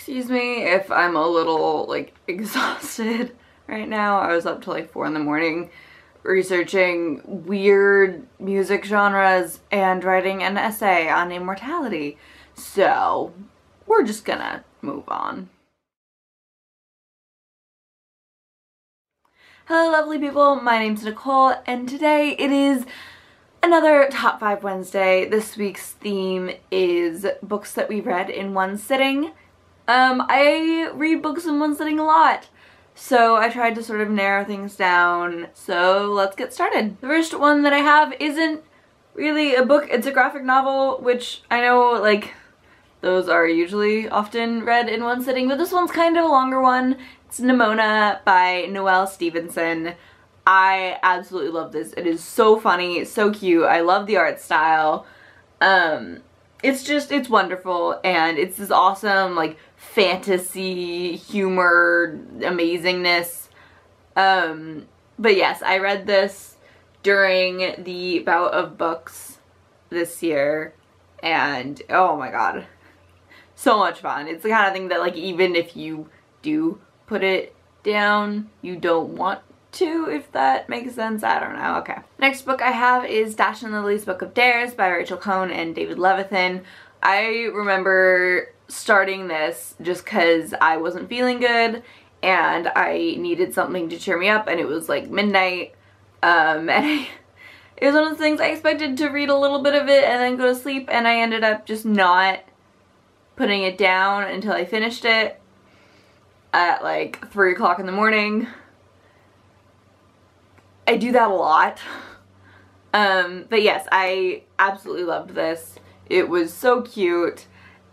Excuse me if I'm a little like exhausted right now. I was up till like four in the morning researching weird music genres and writing an essay on immortality. So we're just gonna move on. Hello lovely people, my name's Nicole and today it is another Top 5 Wednesday. This week's theme is books that we read in one sitting. Um, I read books in one sitting a lot. So I tried to sort of narrow things down. So let's get started. The first one that I have isn't really a book, it's a graphic novel, which I know like those are usually often read in one sitting, but this one's kind of a longer one. It's Nimona by Noelle Stevenson. I absolutely love this. It is so funny, so cute. I love the art style. Um, it's just, it's wonderful and it's this awesome like fantasy, humor, amazingness. Um, but yes, I read this during the bout of books this year and oh my god, so much fun. It's the kind of thing that like even if you do put it down, you don't want to, if that makes sense. I don't know. Okay. Next book I have is Dash and Lily's Book of Dares by Rachel Cohn and David Levithan. I remember starting this just because I wasn't feeling good and I needed something to cheer me up and it was like midnight um, and I, it was one of the things I expected to read a little bit of it and then go to sleep and I ended up just not putting it down until I finished it at like 3 o'clock in the morning. I do that a lot. Um, but yes, I absolutely loved this. It was so cute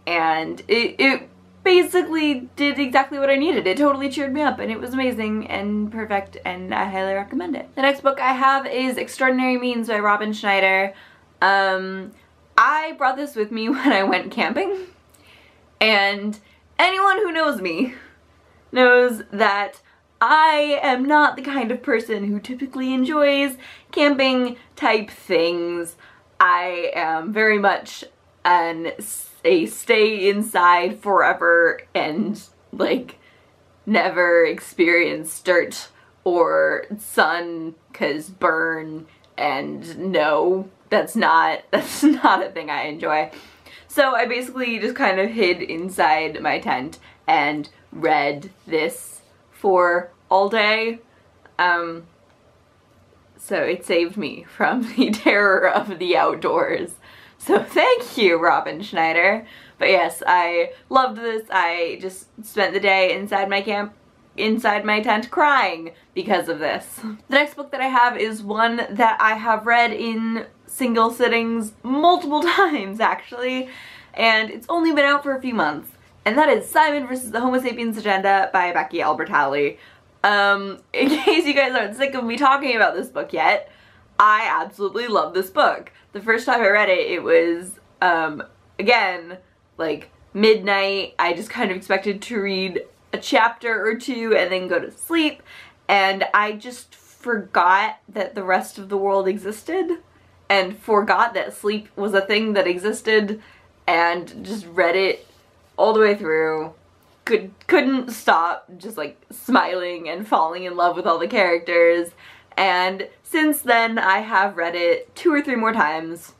and it, it basically did exactly what I needed. It totally cheered me up and it was amazing and perfect and I highly recommend it. The next book I have is Extraordinary Means by Robyn Schneider. Um, I brought this with me when I went camping and anyone who knows me knows that I am not the kind of person who typically enjoys camping type things. I am very much an a stay inside forever and like never experience dirt or sun cause burn and no that's not that's not a thing I enjoy. So I basically just kind of hid inside my tent and read this for all day. Um, so it saved me from the terror of the outdoors. So thank you, Robyn Schneider. But yes, I loved this. I just spent the day inside my camp inside my tent crying because of this. The next book that I have is one that I have read in single sittings multiple times actually and it's only been out for a few months and that is Simon versus the Homo Sapiens Agenda by Becky Albertalli. Um, in case you guys aren't sick of me talking about this book yet, I absolutely love this book. The first time I read it, it was, um, again, like midnight. I just kind of expected to read a chapter or two and then go to sleep. And I just forgot that the rest of the world existed and forgot that sleep was a thing that existed and just read it all the way through. Could, couldn't stop just like smiling and falling in love with all the characters and since then I have read it two or three more times,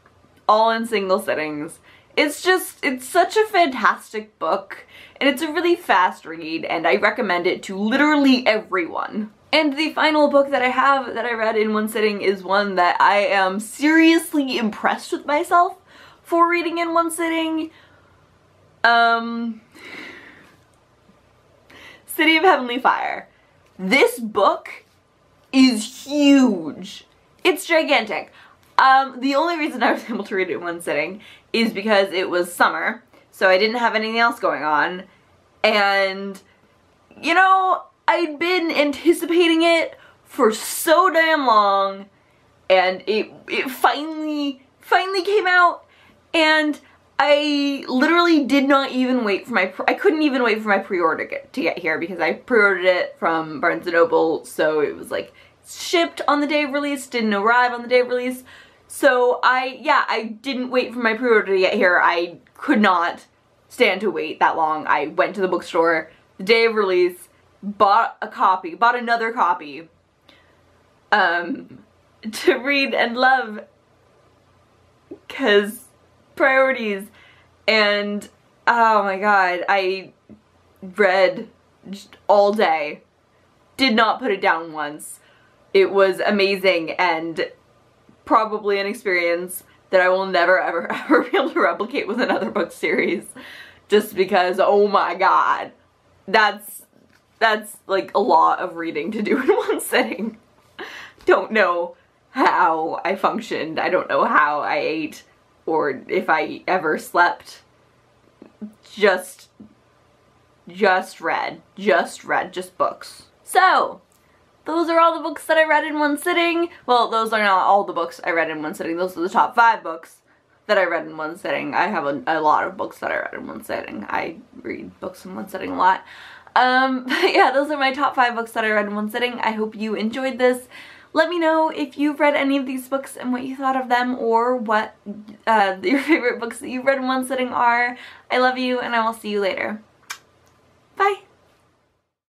all in single sittings. It's just, it's such a fantastic book and it's a really fast read and I recommend it to literally everyone. And the final book that I have that I read in one sitting is one that I am seriously impressed with myself for reading in one sitting. Um, City of Heavenly Fire. This book is huge. It's gigantic. Um, the only reason I was able to read it in one sitting is because it was summer, so I didn't have anything else going on. And, you know, I'd been anticipating it for so damn long, and it, it finally, finally came out, and I literally did not even wait for my, I couldn't even wait for my pre-order to get here because I pre-ordered it from Barnes & Noble, so it was like shipped on the day of release, didn't arrive on the day of release. So I, yeah, I didn't wait for my pre-order to get here. I could not stand to wait that long. I went to the bookstore the day of release, bought a copy, bought another copy um, to read and love because priorities. And oh my god, I read all day, did not put it down once. It was amazing and probably an experience that I will never ever ever be able to replicate with another book series. Just because oh my god that's that's like a lot of reading to do in one sitting. Don't know how I functioned. I don't know how I ate or if I ever slept just just read just read just books so those are all the books that I read in one sitting. Well, those are not all the books I read in one sitting. Those are the top five books that I read in one sitting. I have a, a lot of books that I read in one sitting. I read books in one sitting a lot. Um, but yeah, those are my top five books that I read in one sitting. I hope you enjoyed this. Let me know if you've read any of these books and what you thought of them or what uh, your favorite books that you've read in one sitting are. I love you and I will see you later. Bye!